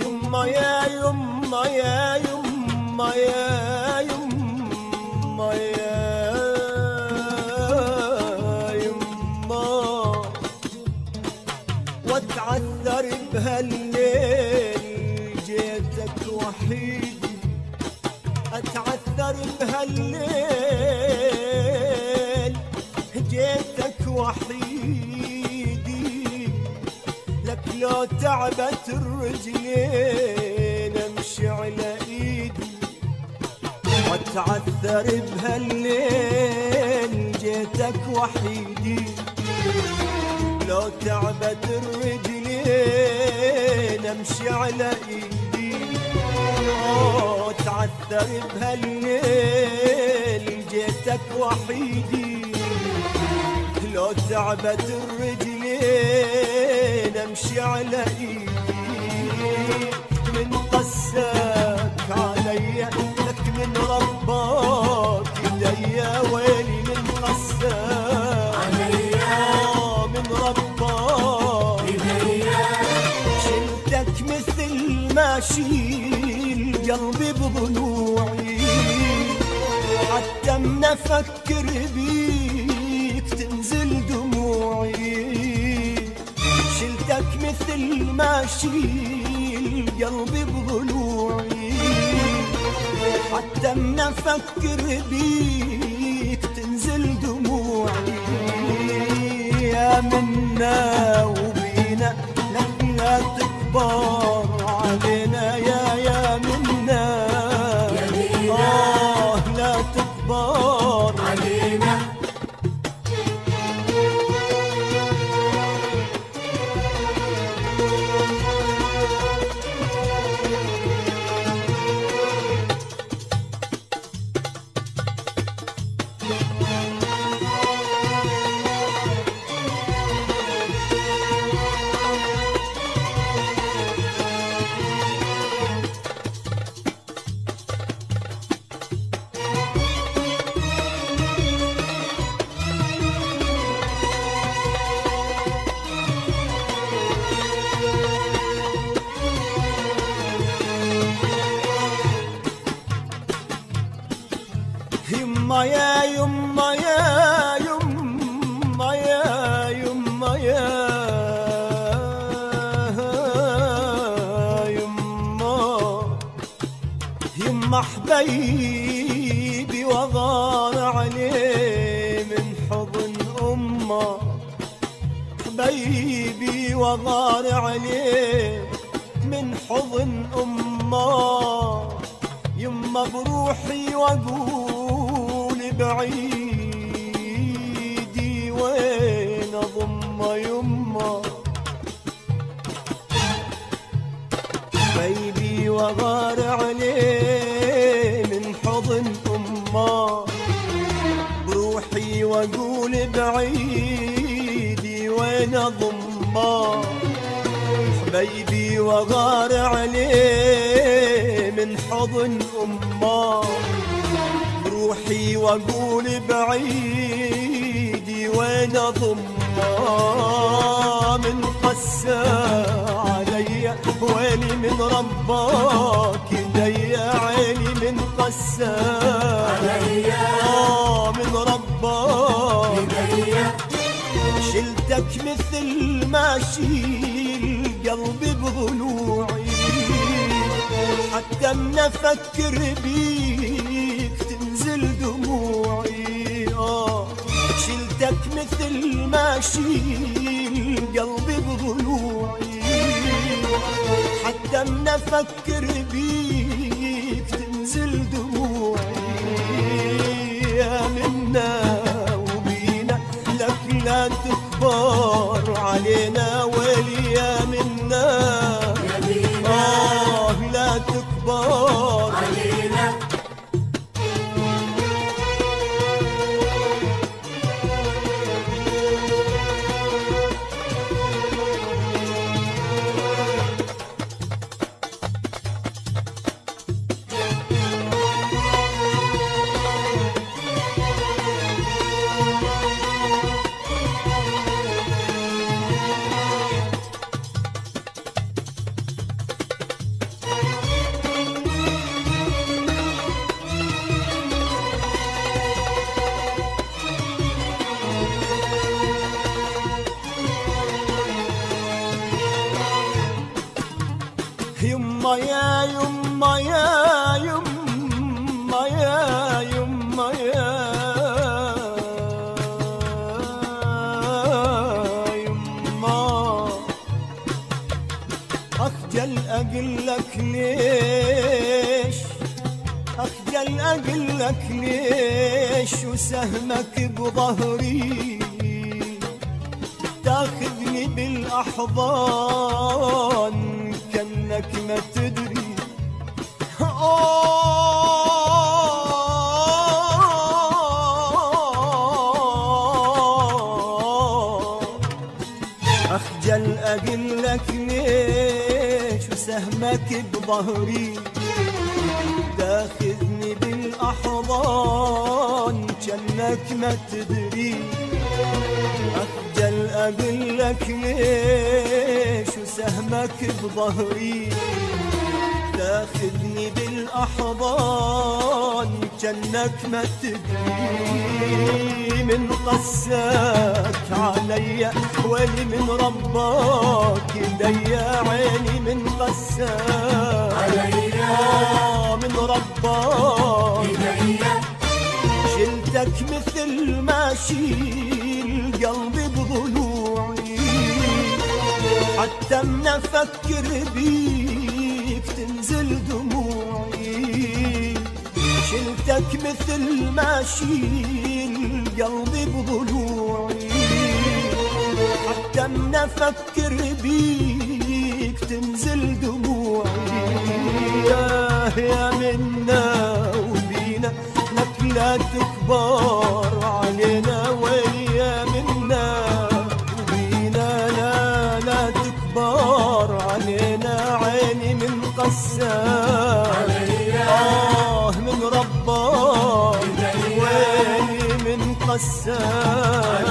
يما يا يما يا يما يا يما يا يما. واتعثر بهالليل جيتك وحيد. أتعثر بهالليل جيتك وحيدي لك لو تعبت الرجلين امشي على ايدي واتعثر بهالليل جيتك وحيدي. لو تعبت الرجلين امشي على ايدي. أوه، تعثر بهالليل جيتك وحيدي. لو تعبت الرجلين امشي على ايدي من قساك علي لك من رباك ايديا ويلي من قساك آه، من رباك شلتك مثل ما شيل قلبي بضلوعي حتى من أفكر بيك مثل ما شيل قلبي بضلوعي. حتى من أفكر بيك تنزل دموعي. يا منا وبينا لا تكبر يا يما يا يما يا يما يا يما. يما حبيبي وغار عليه من حضن امه حبيبي وغار عليه من حضن امه يما بروحي وأقول بعيدي وين أضم يما بيبي وغار عليه من حضن أمه. بروحي وأقول بعيدي وين اضمه حبيبي وغار عليه من حضن أمه. بروحي واقول بعيدي وين اضمه من قسى علي؟ ويلي من رباك ايديا عيني من قسى آه من رباك. شلتك مثل ما شيل قلبي بضلوعي. حتى من أفكر بيك دموعي آه شلتك مثل ما شيل قلبي بضلوعي. حتى من أفكر بيك تنزل دموعي. يا منا وبينا لك لا تكبر علينا يما يا يما يا يما يا يما يا يما. أخجل أقول لك ليش؟ أخجل أقول لك ليش وسهمك بظهري؟ تاخذني بالأحضان كأنك ما تدري آه. أخجل أقول لك ليش وسهمك بظهري. تاخذني بالأحضان كأنك ما تدري. أخجل أقول لك ليش وسهمك بظهري. تاخذني بالأحضان كأنك ما تدري من قساك علي ولي من رباك. يديا عيني من قساك من أفكر بيك تنزل دموعي شلتك مثل ما شيل قلبي بضلوعي حتى من أفكر بيك آه من ربك ويلي من قسام